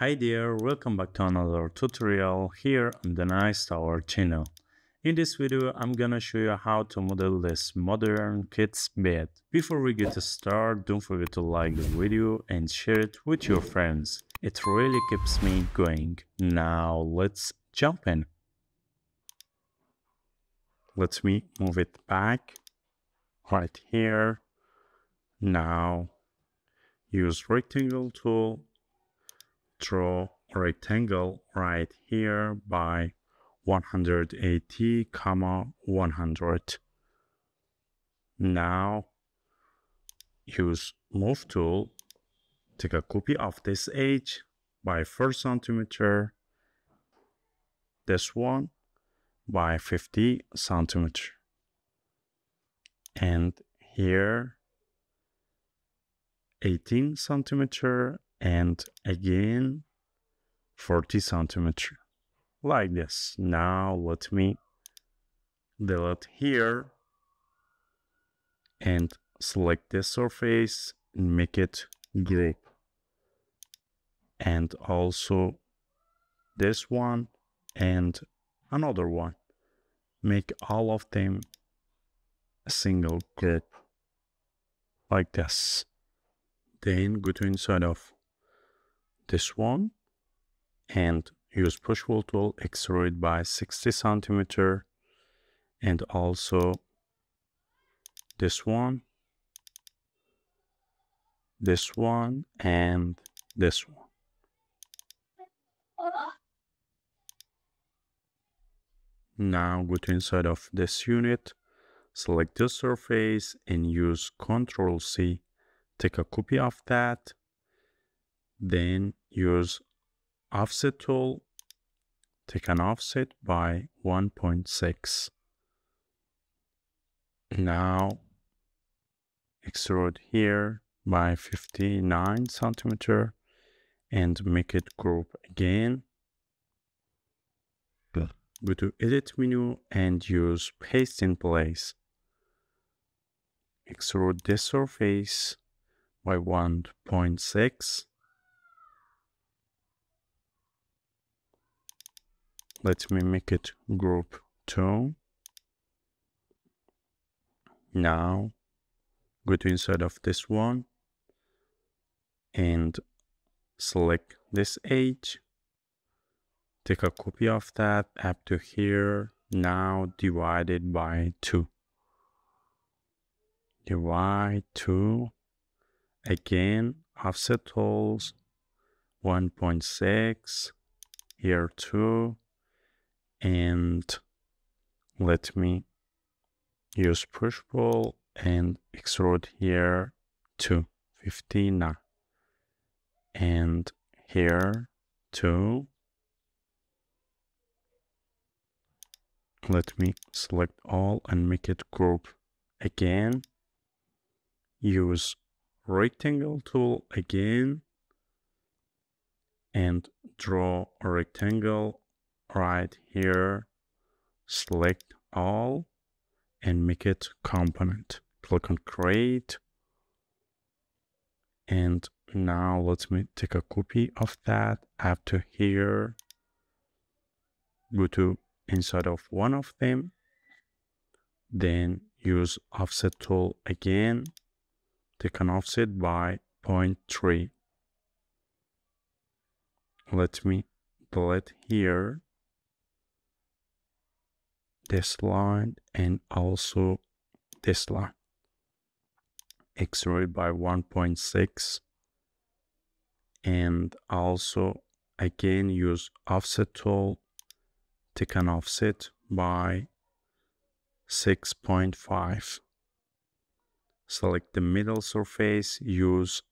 Hi there, welcome back to another tutorial here on the Nice Tower channel. In this video, I'm gonna show you how to model this modern kids bed. Before we get started, don't forget to like the video and share it with your friends. It really keeps me going. Now let's jump in. Let me move it back right here. Now use rectangle tool draw a rectangle right here by 180 comma 100 now use move tool take a copy of this edge by 4 centimeter this one by 50 centimeter. And here 18 centimeter and again 40 centimeter. Like this. Now let me delete here and select this surface and make it group and also this one and another one. Make all of them a single group. Like this. Then go to inside of this one and use push pull tool extrude by 60 centimeter and also this one this one and this one. Now go to inside of this unit select the surface and use ctrl c. Take a copy of that. Then use offset tool, take an offset by 1.6. Now extrude here by 59 centimeter and make it group again. Go to edit menu and use paste in place. Extrude this surface by 1.6 let me make it group 2 now go to inside of this one and select this edge take a copy of that up to here. Now divided by 2 divide 2 again offset tools 1.6 here 2 and let me use push pull and extrude here to 15 and here to let me select all and make it group. Again use rectangle tool again and draw a rectangle right here, select all and make it component. Click on create. And now let me take a copy of that after here. Go to inside of one of them. Then use offset tool again. Take an offset by 0.3. Let me delete here this line and also this line. Extrude by 1.6 and also again use offset tool. Take an offset by 6.5 select the middle surface use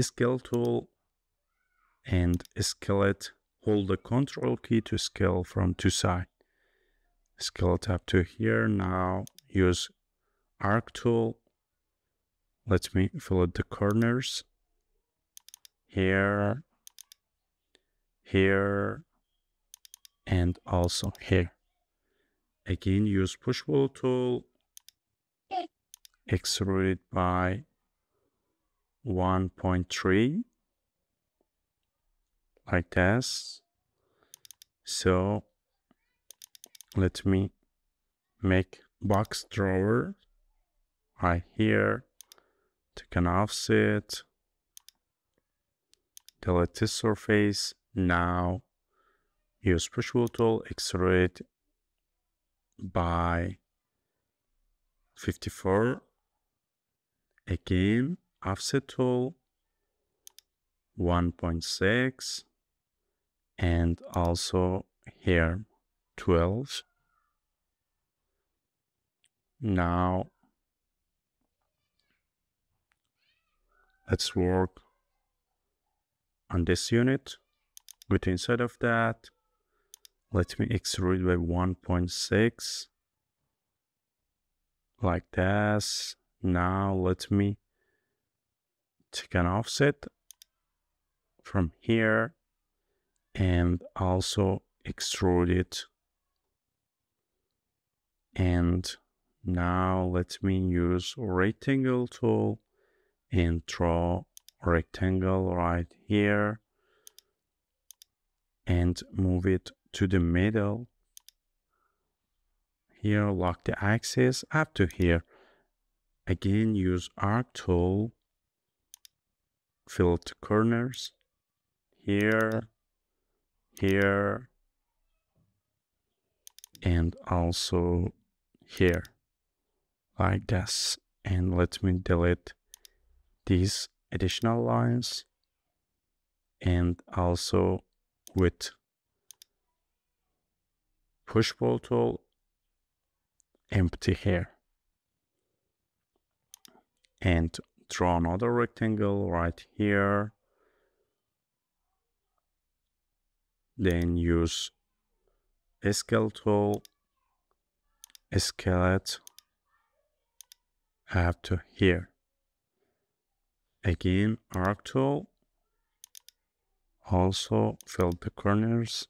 scale tool and scale it hold the control key to scale from two sides scale it up to here. Now use arc tool. Let me fill out the corners. Here, here, and also here. Again, use push pull tool. Extrude it by 1.3 like this so let me make box drawer. Right here take an offset delete this surface. Now use push tool accelerate by 54 again offset tool 1.6 and also here 12 now let's work on this unit. With inside of that let me extrude by 1.6 like this. Now let me take an offset from here and also extrude it and now let me use rectangle tool and draw rectangle right here and move it to the middle. Here lock the axis up to here. Again use arc tool. Fill the corners. Here here and also here like this and let me delete these additional lines and also with push pull tool empty here. And draw another rectangle right here. Then use scale tool scale it up to here again arc tool also fill the corners.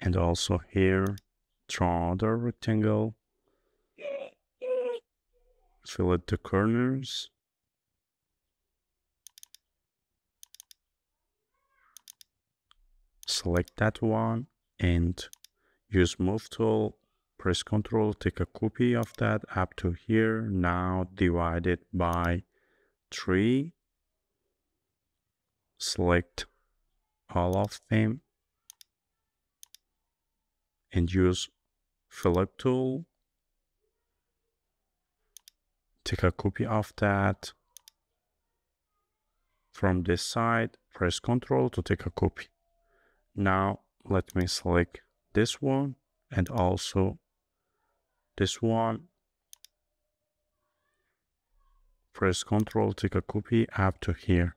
And also here draw another rectangle. Fill it the corners select that one and use move tool press control take a copy of that up to here now divide it by 3 select all of them and use flip tool. Take a copy of that. From this side, press Ctrl to take a copy. Now let me select this one and also this one. Press Ctrl, take a copy up to here.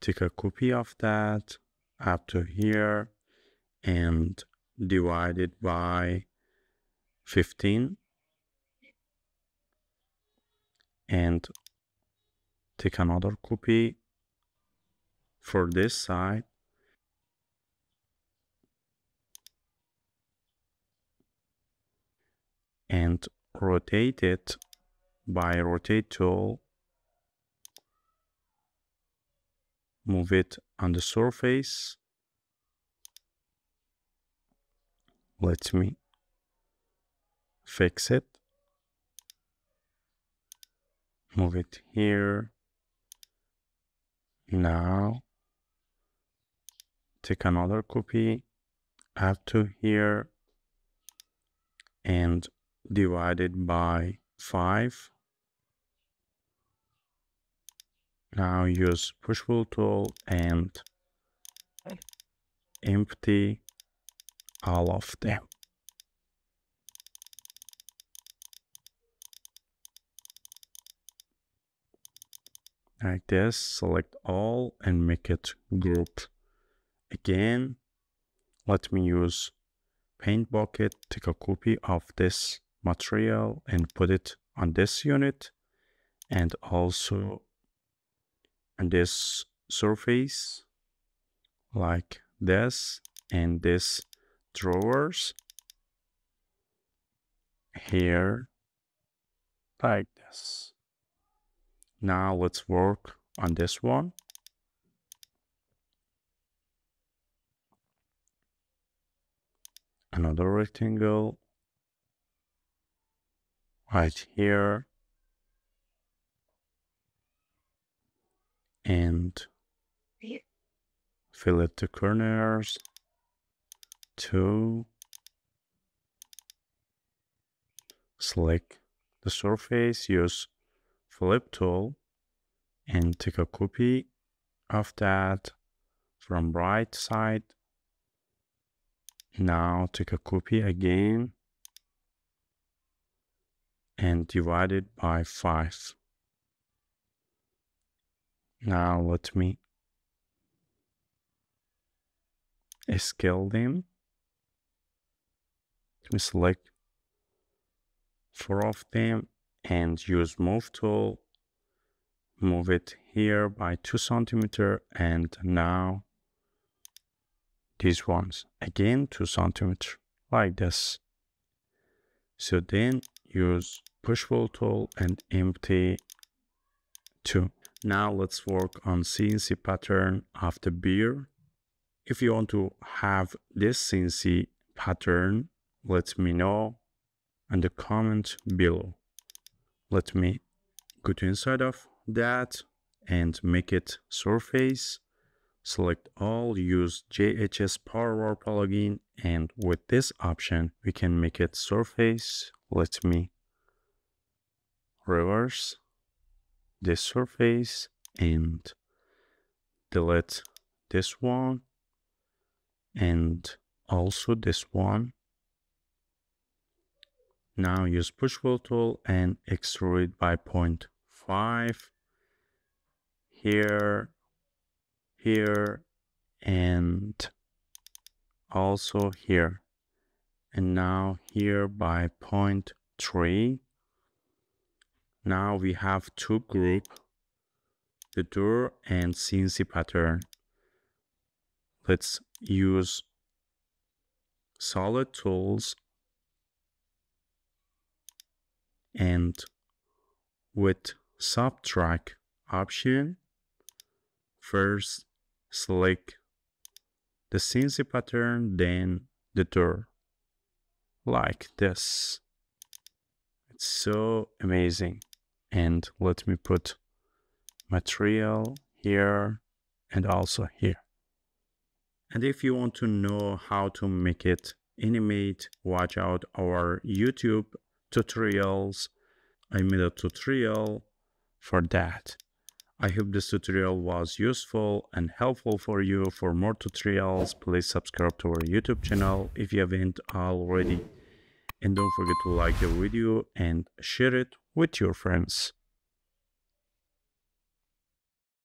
Take a copy of that up to here and divide it by 15 and take another copy for this side. And rotate it by rotate tool. Move it on the surface. Let me fix it. Move it here. Now take another copy up to here and divide it by 5 now use push pull tool and empty all of them. Like this select all and make it group again let me use paint bucket take a copy of this material and put it on this unit and also on this surface like this and this drawers here like this. Now let's work on this one. Another rectangle right here. And fill it to corners. Two. Select the surface, use flip tool and take a copy of that from right side. Now take a copy again and divide it by 5. Now let me scale them. Let me select four of them and use move tool move it here by two centimeter and now these ones again two centimeter like this. So then use push pull tool and empty two. Now let's work on CNC pattern of the beer. If you want to have this CNC pattern let me know in the comment below. Let me go to inside of that and make it surface select all use JHS Power plugin and with this option we can make it surface. Let me reverse this surface and delete this one and also this one. Now use push pull tool and extrude by 0.5 here, here, and also here. And now here by three Now we have two group, the door and CNC pattern. Let's use solid tools and with subtract option first select the CNC pattern then the door like this it's so amazing and let me put material here and also here and if you want to know how to make it animate watch out our youtube tutorials. I made a tutorial for that. I hope this tutorial was useful and helpful for you. For more tutorials, please subscribe to our YouTube channel if you haven't already. And don't forget to like the video and share it with your friends.